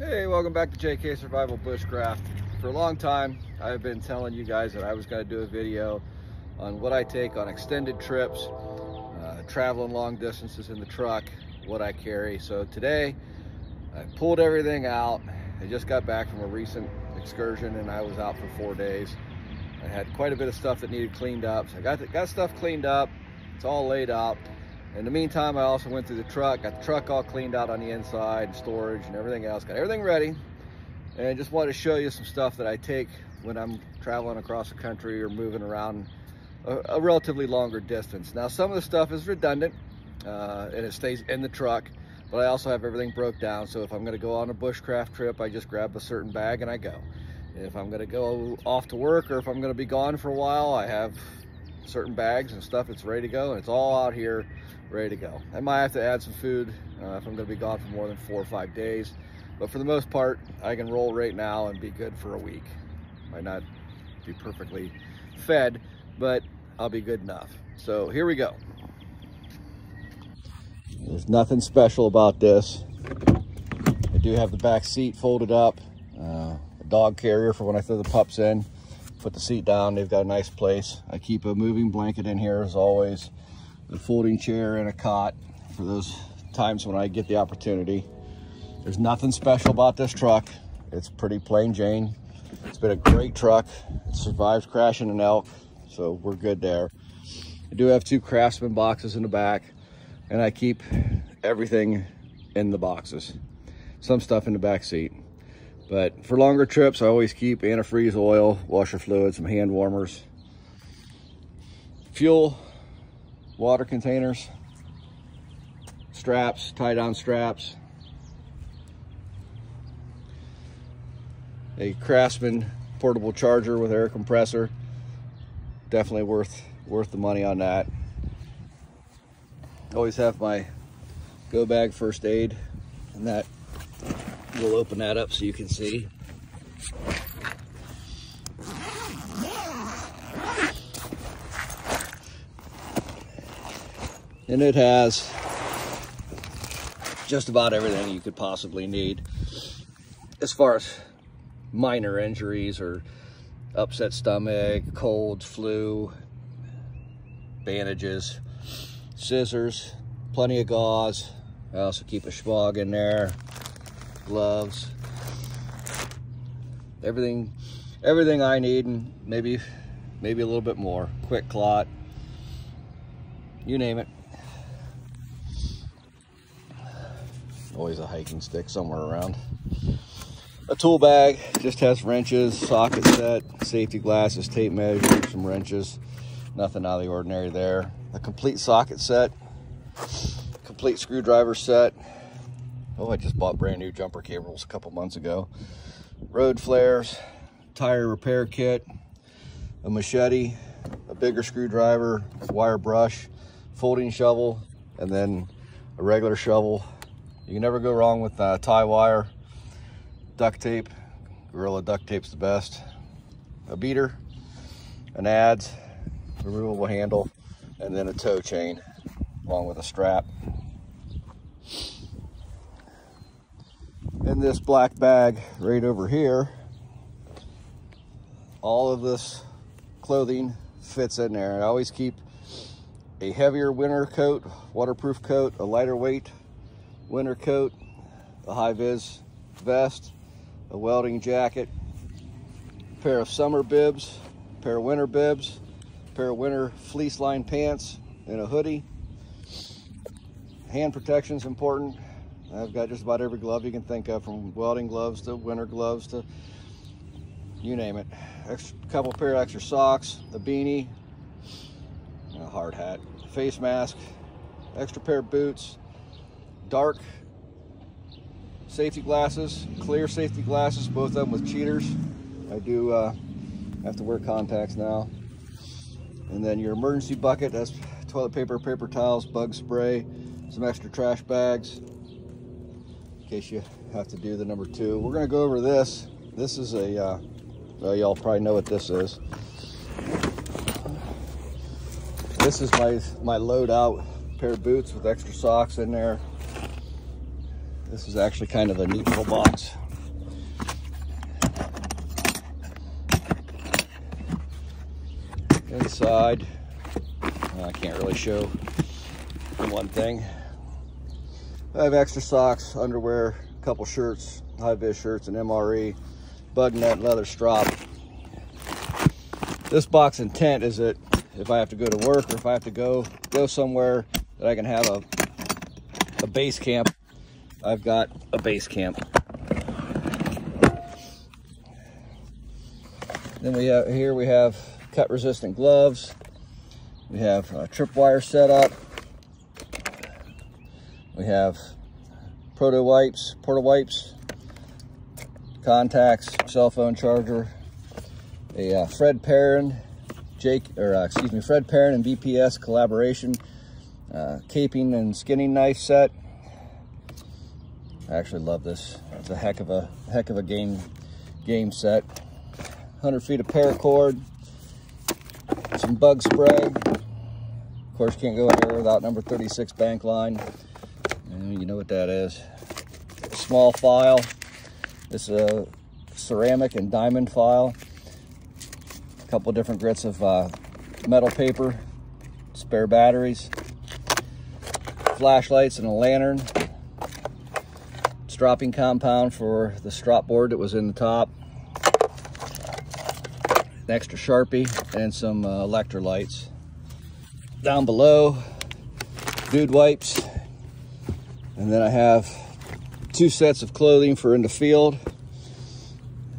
Hey, welcome back to JK Survival Bushcraft. For a long time, I've been telling you guys that I was going to do a video on what I take on extended trips, uh, traveling long distances in the truck, what I carry. So today, I pulled everything out. I just got back from a recent excursion and I was out for four days. I had quite a bit of stuff that needed cleaned up. So I got, got stuff cleaned up. It's all laid out. In the meantime, I also went through the truck, got the truck all cleaned out on the inside, and storage and everything else, got everything ready. And just wanted to show you some stuff that I take when I'm traveling across the country or moving around a, a relatively longer distance. Now, some of the stuff is redundant uh, and it stays in the truck, but I also have everything broke down. So if I'm gonna go on a bushcraft trip, I just grab a certain bag and I go. If I'm gonna go off to work or if I'm gonna be gone for a while, I have certain bags and stuff that's ready to go and it's all out here ready to go. I might have to add some food uh, if I'm gonna be gone for more than four or five days. But for the most part, I can roll right now and be good for a week. Might not be perfectly fed, but I'll be good enough. So here we go. There's nothing special about this. I do have the back seat folded up, uh, a dog carrier for when I throw the pups in. Put the seat down, they've got a nice place. I keep a moving blanket in here as always a folding chair and a cot for those times when I get the opportunity. There's nothing special about this truck. It's pretty plain Jane. It's been a great truck. It survived crashing an elk, so we're good there. I do have two Craftsman boxes in the back, and I keep everything in the boxes. Some stuff in the back seat. But for longer trips, I always keep antifreeze oil, washer fluid, some hand warmers, fuel, water containers, straps, tie down straps, a Craftsman portable charger with air compressor. Definitely worth worth the money on that. Always have my go bag first aid and that we'll open that up so you can see. And it has just about everything you could possibly need as far as minor injuries or upset stomach, colds, flu, bandages, scissors, plenty of gauze. I also keep a shemagh in there, gloves, everything, everything I need and maybe, maybe a little bit more. QuikClot, you name it. Always a hiking stick somewhere around. A tool bag just has wrenches, socket set, safety glasses, tape measure, some wrenches. Nothing out of the ordinary there. A complete socket set, complete screwdriver set. Oh, I just bought brand new jumper cables a couple months ago. Road flares, tire repair kit, a machete, a bigger screwdriver, wire brush, folding shovel, and then a regular shovel you can never go wrong with uh, tie wire, duct tape. Gorilla duct tape's the best. A beater, an adze, removable handle, and then a tow chain along with a strap. In this black bag right over here, all of this clothing fits in there. I always keep a heavier winter coat, waterproof coat, a lighter weight winter coat, a high-vis vest, a welding jacket, a pair of summer bibs, a pair of winter bibs, a pair of winter fleece lined pants, and a hoodie. Hand protection is important. I've got just about every glove you can think of, from welding gloves to winter gloves to you name it. A couple pair of extra socks, a beanie, a hard hat, face mask, extra pair of boots, dark safety glasses, clear safety glasses, both of them with cheaters. I do uh, have to wear contacts now. And then your emergency bucket, that's toilet paper, paper towels, bug spray, some extra trash bags in case you have to do the number two. We're gonna go over this. This is a, uh, well, y'all probably know what this is. This is my, my load out pair of boots with extra socks in there, this is actually kind of a neat little box. Inside, uh, I can't really show one thing. I have extra socks, underwear, a couple shirts, high-vis shirts, an MRE, bug net, leather strop. This box intent is that if I have to go to work or if I have to go go somewhere that I can have a, a base camp I've got a base camp. Then we have here we have cut resistant gloves. We have a tripwire setup. We have proto wipes, porta wipes, contacts, cell phone charger, a uh, Fred Perrin, Jake, or uh, excuse me, Fred Perrin and BPS collaboration, uh, caping and skinning knife set. I actually love this. It's a heck of a heck of a game game set. 100 feet of paracord, some bug spray. Of course, can't go anywhere without number 36 bank line. You know what that is. Small file. This is a ceramic and diamond file. A couple different grits of uh, metal paper, spare batteries, flashlights and a lantern, stropping compound for the strop board that was in the top, an extra Sharpie, and some uh, electrolytes. Down below, dude wipes, and then I have two sets of clothing for in the field,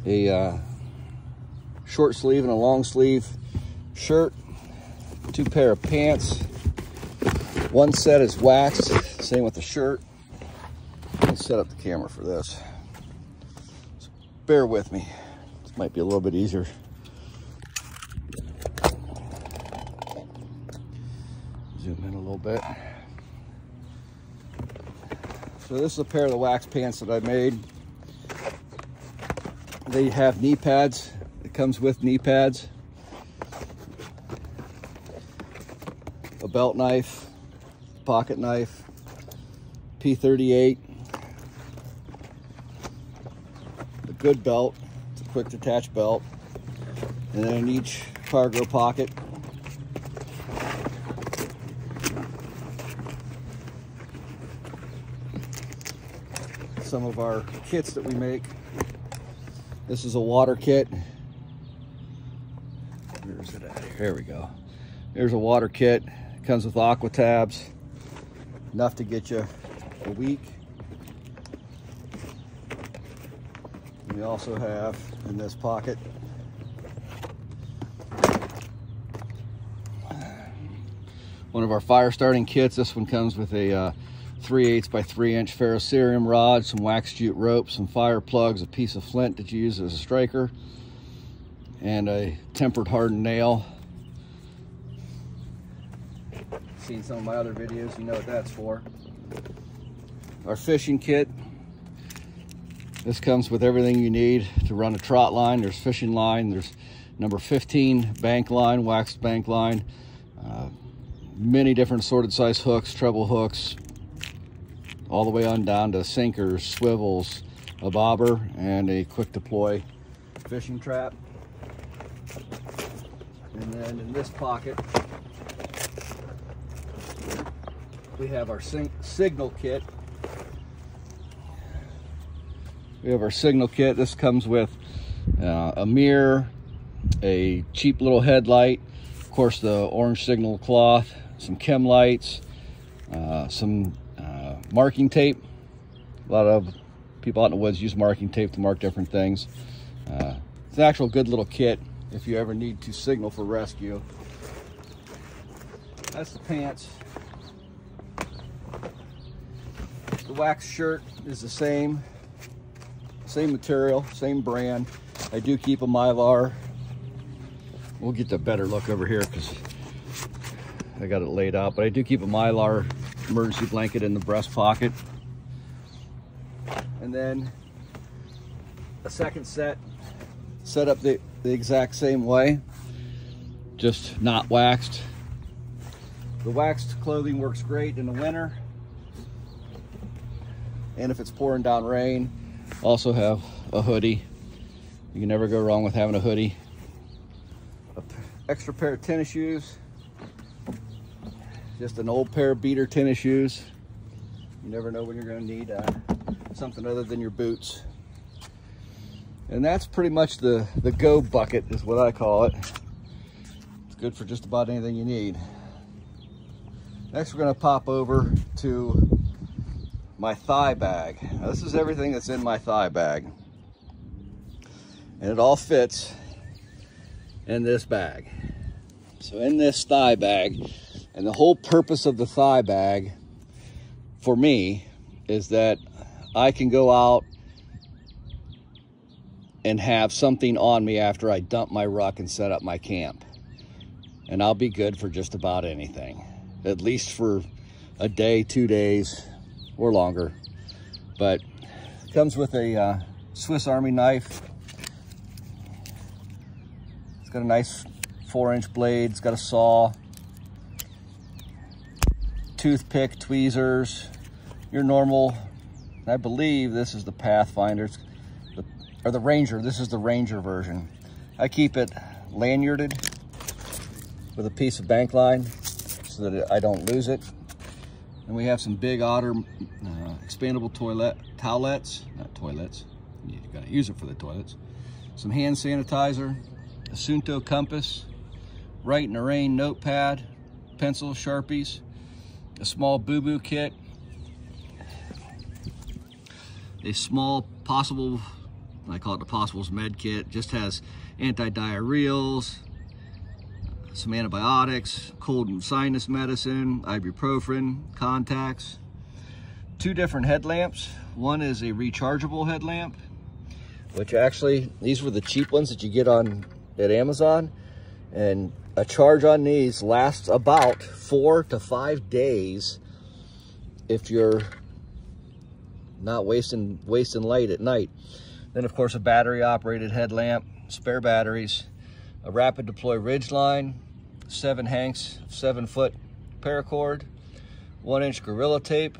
a uh, short sleeve and a long sleeve shirt, two pair of pants. One set is waxed, same with the shirt. Set up the camera for this. So bear with me. This might be a little bit easier. Zoom in a little bit. So this is a pair of the wax pants that I made. They have knee pads. It comes with knee pads. A belt knife, pocket knife, P38, a good belt, it's a quick detach belt, and then in each cargo pocket, some of our kits that we make. This is a water kit. Where is it at? Here we go. There's a water kit. It comes with Aquatabs. Enough to get you a week. We also have in this pocket one of our fire starting kits. This one comes with a uh, 3 8 by 3 inch ferrocerium rod, some wax jute rope, some fire plugs, a piece of flint that you use as a striker, and a tempered hardened nail. Seen some of my other videos, you know what that's for. Our fishing kit. This comes with everything you need to run a trot line. There's fishing line, there's number 15 bank line, waxed bank line, uh, many different assorted size hooks, treble hooks, all the way on down to sinkers, swivels, a bobber, and a quick deploy fishing trap. And then in this pocket, we have our signal kit. We have our signal kit. This comes with uh, a mirror, a cheap little headlight, of course the orange signal cloth, some chem lights, uh, some marking tape. A lot of people out in the woods use marking tape to mark different things. Uh, it's an actual good little kit if you ever need to signal for rescue. That's the pants. The wax shirt is the same, same material, same brand. I do keep a Mylar. We'll get the better look over here because I got it laid out, but I do keep a Mylar emergency blanket in the breast pocket. And then a second set set up the, the exact same way, just not waxed. The waxed clothing works great in the winter. And if it's pouring down rain, also have a hoodie. You can never go wrong with having a hoodie. A extra pair of tennis shoes. Just an old pair of beater tennis shoes. You never know when you're gonna need uh, something other than your boots. And that's pretty much the, the go bucket is what I call it. It's good for just about anything you need. Next, we're gonna pop over to my thigh bag. Now, this is everything that's in my thigh bag. And it all fits in this bag. So in this thigh bag, and the whole purpose of the thigh bag for me is that I can go out and have something on me after I dump my ruck and set up my camp. And I'll be good for just about anything, at least for a day, two days, or longer. But comes with a uh, Swiss Army knife. It's got a nice four inch blade. It's got a saw, toothpick, tweezers, your normal, I believe this is the Pathfinder, the, or the Ranger. This is the Ranger version. I keep it lanyarded with a piece of bank line so that I don't lose it. And we have some big otter uh, expandable toilet towelettes, not toilets. You gotta use it for the toilets. Some hand sanitizer, a Suunto compass, Write in the Rain notepad, pencil, Sharpies, a small boo-boo kit, a small possible, I call it the possibles med kit, just has anti-diarrheals, some antibiotics, cold and sinus medicine, ibuprofen, contacts, two different headlamps. One is a rechargeable headlamp, which actually, these were the cheap ones that you get on at Amazon. And a charge on these lasts about four to five days if you're not wasting wasting light at night. Then of course a battery operated headlamp, spare batteries, a rapid deploy ridge line, seven hanks, seven foot paracord, one inch Gorilla Tape,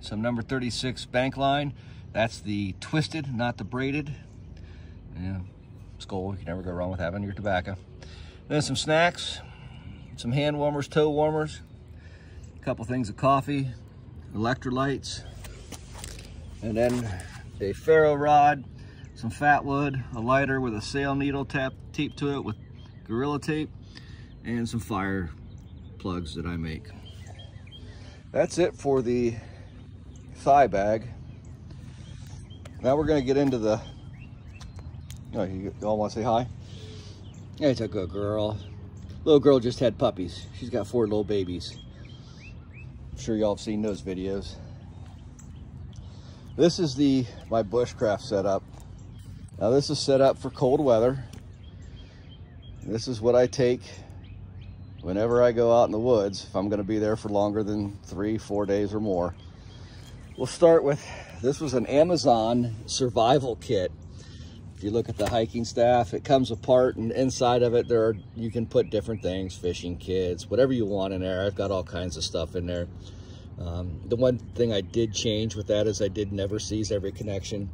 some number 36 bank line. That's the twisted, not the braided. Yeah, Skoal, you can never go wrong with having your tobacco. Then some snacks, some hand warmers, toe warmers, a couple things of coffee, electrolytes, and then a ferro rod, some fat wood, a lighter with a sail needle tap taped to it with Gorilla Tape, and some fire plugs that I make. That's it for the thigh bag. Now we're gonna get into the, oh, you all wanna say hi? It's a good girl. Little girl just had puppies. She's got four little babies. I'm sure y'all have seen those videos. This is the my bushcraft setup. Now this is set up for cold weather. This is what I take whenever I go out in the woods, if I'm gonna be there for longer than three, four days or more. We'll start with, this was an Amazon survival kit. If you look at the hiking staff, it comes apart and inside of it, there are, you can put different things, fishing kits, whatever you want in there. I've got all kinds of stuff in there. Um, the one thing I did change with that is I did never seize every connection.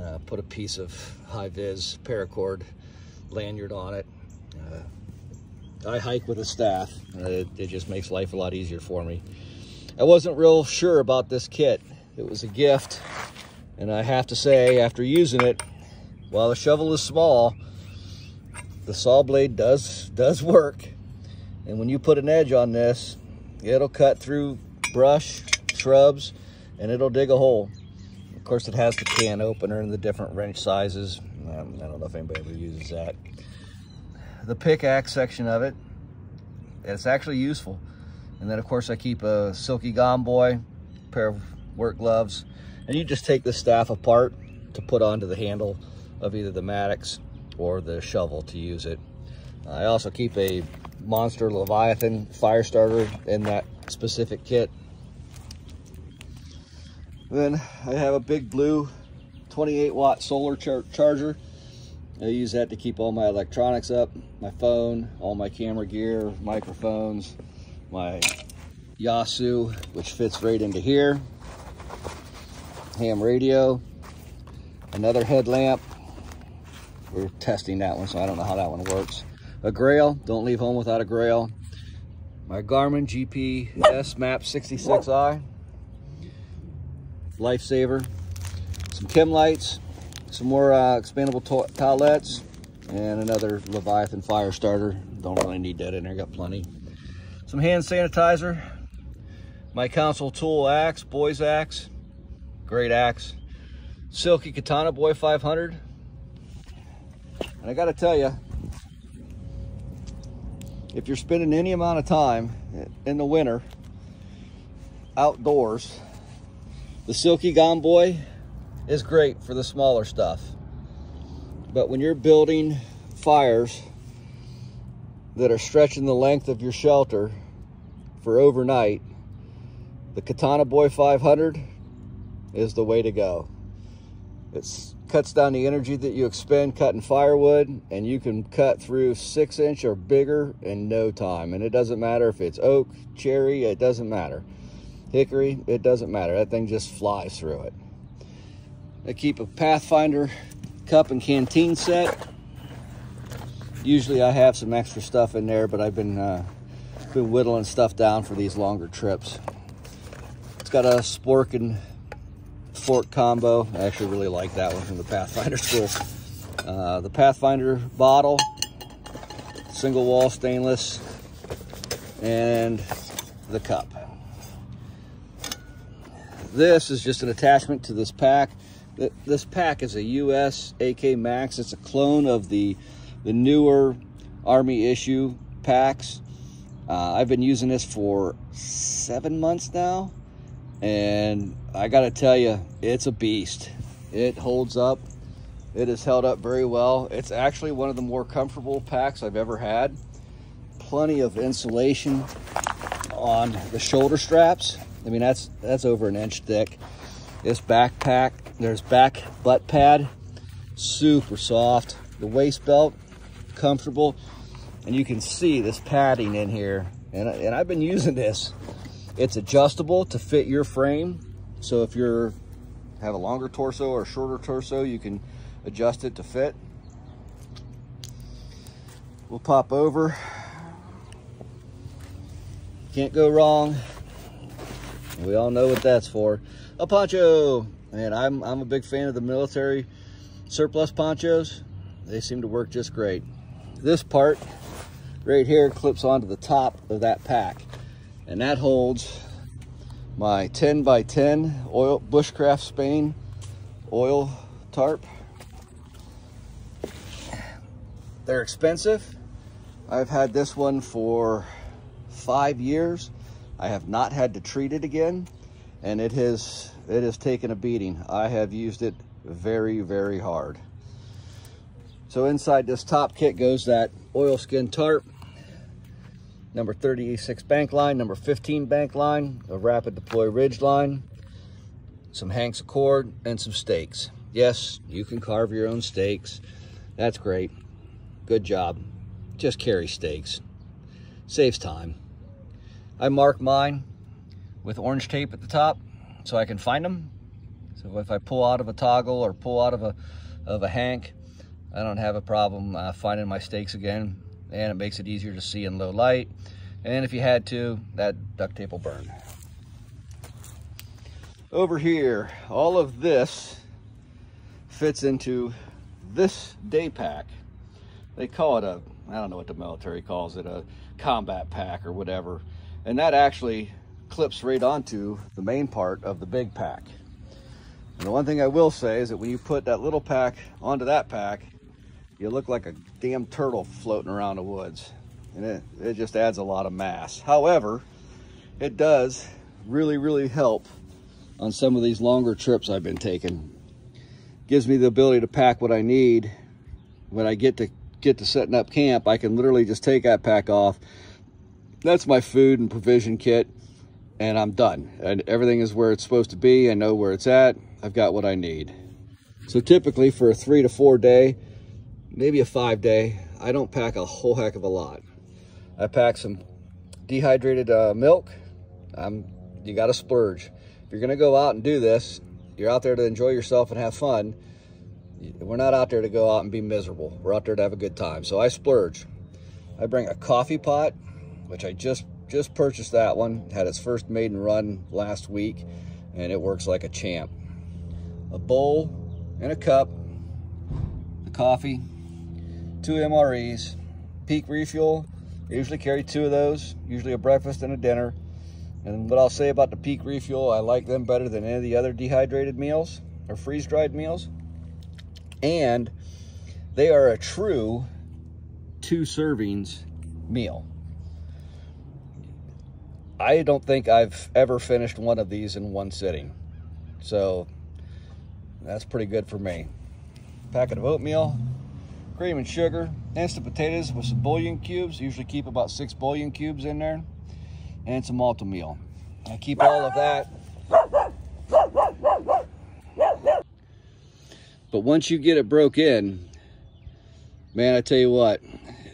Uh, put a piece of high-vis paracord lanyard on it. Uh, I hike with a staff. Uh, it, it, just makes life a lot easier for me. I wasn't real sure about this kit. It was a gift, and I have to say, after using it, while the shovel is small, the saw blade does does work. And when you put an edge on this, it'll cut through brush, shrubs, and it'll dig a hole. Course, it has the can opener and the different wrench sizes. Um, I don't know if anybody ever uses that the pickaxe section of it. It's actually useful. And then of course I keep a Silky GomBoy, pair of work gloves, and you just take the staff apart to put onto the handle of either the mattock or the shovel to use it. I also keep a Monster Leviathan fire starter in that specific kit. Then I have a big blue 28 watt solar char charger I use that to keep all my electronics up, my phone, all my camera gear, microphones, my Yaesu, which fits right into here, ham radio, another headlamp. We're testing that one, so I don't know how that one works. a Grayl. Don't leave home without a Grayl. My Garmin GPS Map 66i. Lifesaver. Some chem lights. Some more uh, expandable towelettes. And another Leviathan fire starter. Don't really need that in there. Got plenty. Some hand sanitizer. My Council Tool axe, boy's axe. Great axe. Silky Katana Boy 500. And I got to tell you, if you're spending any amount of time in the winter outdoors, the Silky GomBoy is great for the smaller stuff. But when you're building fires that are stretching the length of your shelter for overnight, the Katana Boy 500 is the way to go. It cuts down the energy that you expend cutting firewood and you can cut through six inch or bigger in no time. And it doesn't matter if it's oak, cherry, it doesn't matter. Hickory, it doesn't matter. That thing just flies through it. I keep a Pathfinder cup and canteen set. Usually I have some extra stuff in there, but I've been uh, been whittling stuff down for these longer trips. It's got a spork and fork combo. I actually really like that one from the Pathfinder school. Uh, the Pathfinder bottle, single wall stainless, and the cup. This is just an attachment to this pack. This pack is a US AK Max. It's a clone of the, the newer Army issue packs. Uh, I've been using this for seven months now. And I got to tell you, it's a beast. It holds up. It has held up very well. It's actually one of the more comfortable packs I've ever had. Plenty of insulation on the shoulder straps. I mean, that's that's over an inch thick. This backpack, there's back butt pad, super soft. The waist belt, comfortable. And you can see this padding in here. And, and I've been using this. It's adjustable to fit your frame. So if you're have a longer torso or shorter torso, you can adjust it to fit. We'll pop over. Can't go wrong. We all know what that's for. Oh, a poncho. And I'm, I'm a big fan of the military surplus ponchos. They seem to work just great. This part right here clips onto the top of that pack. And that holds my 10 by 10 oil bushcraft Spain oil tarp. They're expensive. I've had this one for five years. I have not had to treat it again and it has it has taken a beating. I have used it very, very hard. So inside this top kit goes that oilskin tarp, number 36 bank line, number 15 bank line, a rapid deploy ridge line, some hanks of cord, and some stakes. Yes, you can carve your own stakes. That's great. Good job. Just carry stakes. Saves time. I mark mine with orange tape at the top so I can find them. So if I pull out of a toggle or pull out of a, of a hank, I don't have a problem uh, finding my stakes again and it makes it easier to see in low light. And if you had to, that duct tape will burn. Over here, all of this fits into this day pack. They call it a, I don't know what the military calls it, a combat pack or whatever. And that actually clips right onto the main part of the big pack. And the one thing I will say is that when you put that little pack onto that pack, you look like a damn turtle floating around the woods. And it, it just adds a lot of mass. However, it does really, really help on some of these longer trips I've been taking. Gives me the ability to pack what I need. When I get to get to setting up camp, I can literally just take that pack off, that's my food and provision kit and I'm done. And everything is where it's supposed to be. I know where it's at. I've got what I need. So typically for a three to four day, maybe a five day, I don't pack a whole heck of a lot. I pack some dehydrated uh, milk. Um, you got to splurge. If you're going to go out and do this, you're out there to enjoy yourself and have fun. We're not out there to go out and be miserable. We're out there to have a good time. So I splurge. I bring a coffee pot, which I just just purchased that one. Had its first maiden run last week, and it works like a champ. A bowl and a cup, the coffee, two MREs, peak refuel. I usually carry two of those, usually a breakfast and a dinner. And what I'll say about the peak refuel, I like them better than any of the other dehydrated meals or freeze-dried meals. And they are a true two servings meal. I don't think I've ever finished one of these in one sitting. So that's pretty good for me. Packet of oatmeal, cream and sugar, instant potatoes with some bouillon cubes. Usually keep about six bouillon cubes in there and some Malt-O-Meal. I keep all of that. But once you get it broke in, man, I tell you what,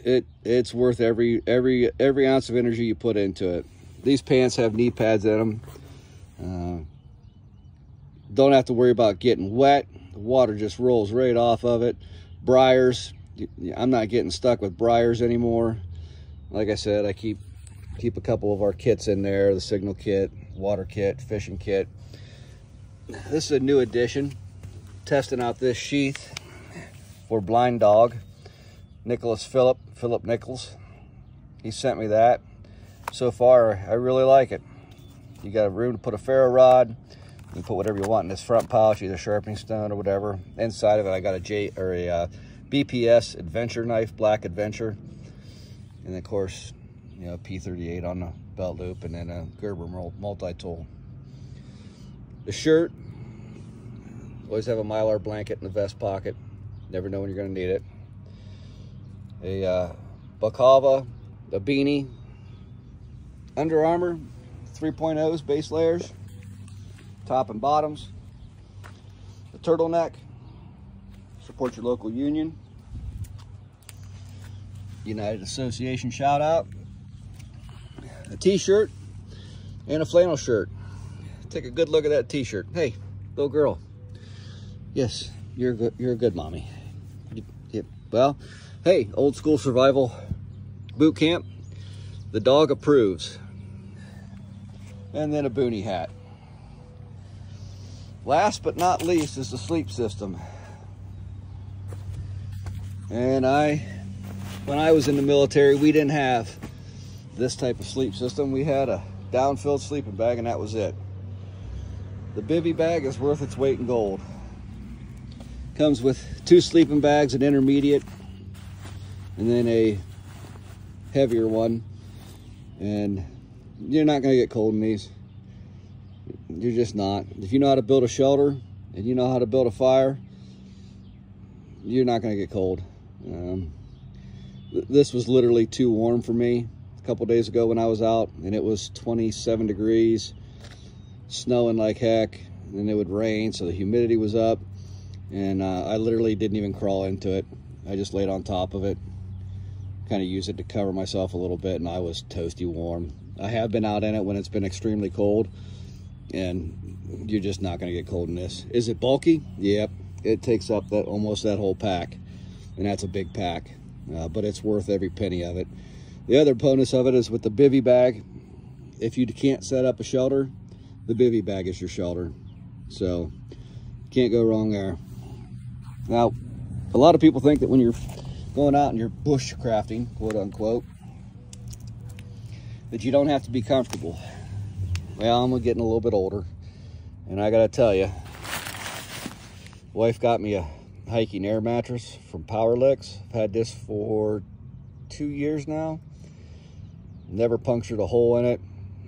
it it's worth every every every ounce of energy you put into it. These pants have knee pads in them. Uh, don't have to worry about getting wet. The water just rolls right off of it. Briars, I'm not getting stuck with briars anymore. Like I said, I keep keep a couple of our kits in there, the signal kit, water kit, fishing kit. This is a new addition. Testing out this sheath for Blind Dog. Nicholas Phillip, Philip Nichols. He sent me that. So far, I really like it. You got room to put a ferro rod. You can put whatever you want in this front pouch, either sharpening stone or whatever. Inside of it, I got a J or a uh, BPS Adventure knife, Black Adventure, and of course, you know, P38 on the belt loop, and then a Gerber multi-tool. The shirt, always have a Mylar blanket in the vest pocket. Never know when you're going to need it. A uh, Balaclava, a beanie, Under Armour 3.0s base layers, top and bottoms, The turtleneck, support your local union, United Association shout out, a t-shirt, and a flannel shirt. Take a good look at that t-shirt. Hey, little girl. Yes, you're good. You're a good mommy. Yep. Well, hey, old school survival boot camp. The dog approves. And then a boonie hat. Last but not least is the sleep system. And I, when I was in the military, we didn't have this type of sleep system. We had a down-filled sleeping bag and that was it. The bivy bag is worth its weight in gold. Comes with two sleeping bags, an intermediate, and then a heavier one. And you're not gonna get cold in these. You're just not. If you know how to build a shelter and you know how to build a fire, you're not gonna get cold. Um, th this was literally too warm for me a couple days ago when I was out and it was 27 degrees, snowing like heck, and it would rain, so the humidity was up, and uh, I literally didn't even crawl into it. I just laid on top of it, kind of used it to cover myself a little bit, and I was toasty warm. I have been out in it when it's been extremely cold, and you're just not going to get cold in this. Is it bulky? Yep. It takes up that almost that whole pack and that's a big pack, uh, but it's worth every penny of it. The other bonus of it is with the bivy bag. If you can't set up a shelter, the bivy bag is your shelter. So can't go wrong there. Now, a lot of people think that when you're going out and you're bush crafting, quote unquote, that you don't have to be comfortable. Well, I'm getting a little bit older, and I gotta tell you, wife got me a hiking air mattress from Powerlix. I've had this for two years now. Never punctured a hole in it,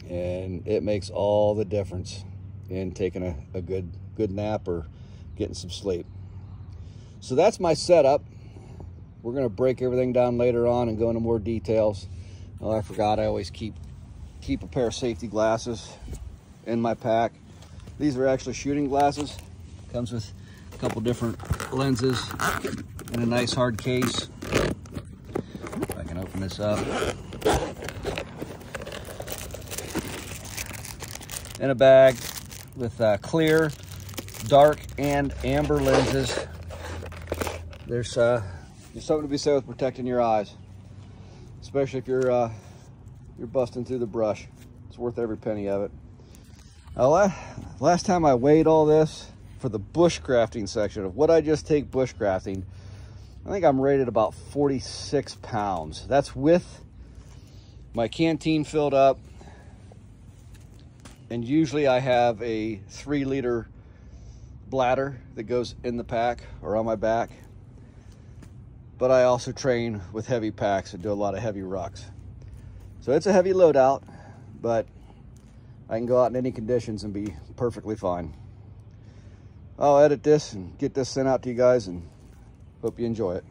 and it makes all the difference in taking a, a good good nap or getting some sleep. So that's my setup. We're gonna break everything down later on and go into more details. Oh, I forgot I always keep keep a pair of safety glasses in my pack. These are actually shooting glasses. Comes with a couple different lenses and a nice hard case. If I can open this up. In a bag with uh, clear, dark, and amber lenses. There's, uh, there's something to be said with protecting your eyes, especially if you're uh, you're busting through the brush. It's worth every penny of it. Last time I weighed all this for the bushcrafting section of what I just take bushcrafting, I think I'm rated about 46 pounds. That's with my canteen filled up. And usually I have a three liter bladder that goes in the pack or on my back. But I also train with heavy packs and do a lot of heavy rucks. So it's a heavy loadout, but I can go out in any conditions and be perfectly fine. I'll edit this and get this sent out to you guys and hope you enjoy it.